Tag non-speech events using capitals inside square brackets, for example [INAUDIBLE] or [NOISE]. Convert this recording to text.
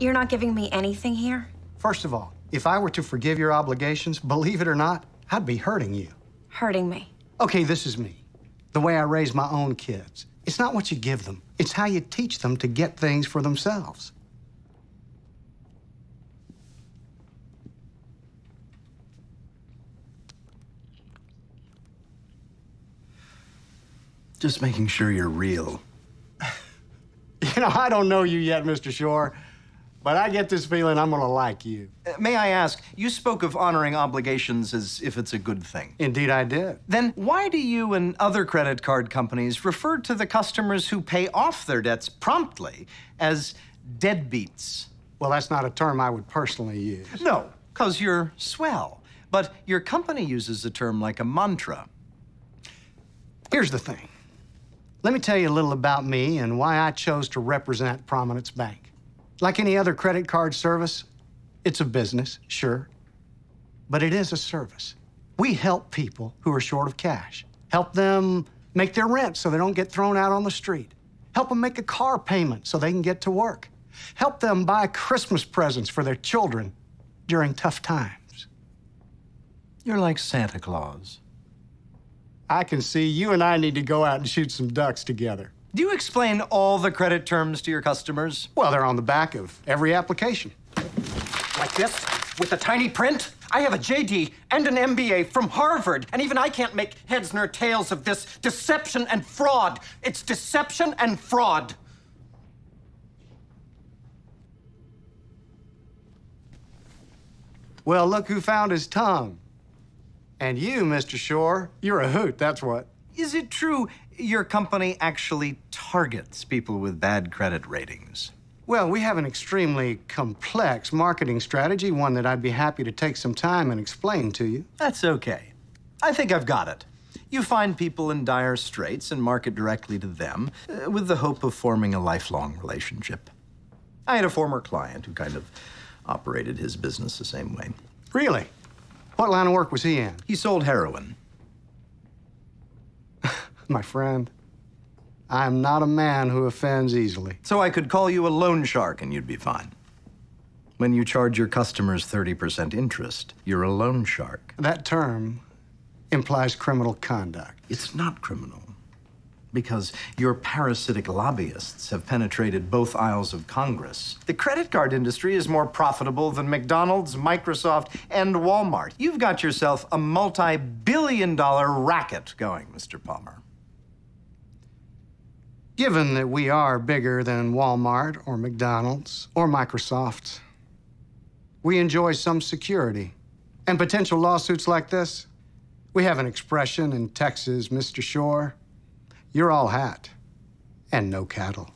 You're not giving me anything here? First of all, if I were to forgive your obligations, believe it or not, I'd be hurting you. Hurting me. Okay, this is me. The way I raise my own kids. It's not what you give them, it's how you teach them to get things for themselves. Just making sure you're real. [LAUGHS] You know, I don't know you yet, Mr. Shore, but I get this feeling I'm gonna like you. Uh, may I ask, you spoke of honoring obligations as if it's a good thing. Indeed, I did. Then why do you and other credit card companies refer to the customers who pay off their debts promptly as deadbeats? Well, that's not a term I would personally use. No, because you're swell. But your company uses a term like a mantra. Here's the thing. Let me tell you a little about me and why I chose to represent Prominence Bank. Like any other credit card service, it's a business, sure, but it is a service. We help people who are short of cash, help them make their rent so they don't get thrown out on the street, help them make a car payment so they can get to work, help them buy Christmas presents for their children during tough times. You're like Santa Claus. I can see you and I need to go out and shoot some ducks together. Do you explain all the credit terms to your customers? Well, they're on the back of every application. Like this? With a tiny print? I have a JD and an MBA from Harvard, and even I can't make heads nor tails of this deception and fraud. It's deception and fraud. Well, look who found his tongue. And you, Mr. Shore, you're a hoot, that's what. Is it true your company actually targets people with bad credit ratings? Well, we have an extremely complex marketing strategy, one that I'd be happy to take some time and explain to you. That's okay. I think I've got it. You find people in dire straits and market directly to them uh, with the hope of forming a lifelong relationship. I had a former client who kind of operated his business the same way. Really? What line of work was he in? He sold heroin. My friend, I am not a man who offends easily. So I could call you a loan shark and you'd be fine. When you charge your customers 30% interest, you're a loan shark. That term implies criminal conduct. It's not criminal because your parasitic lobbyists have penetrated both aisles of Congress. The credit card industry is more profitable than McDonald's, Microsoft, and Walmart. You've got yourself a multi billion dollar racket going, Mr. Palmer. Given that we are bigger than Walmart or McDonald's or Microsoft, we enjoy some security. And potential lawsuits like this, we have an expression in Texas, Mr. Shore. You're all hat and no cattle.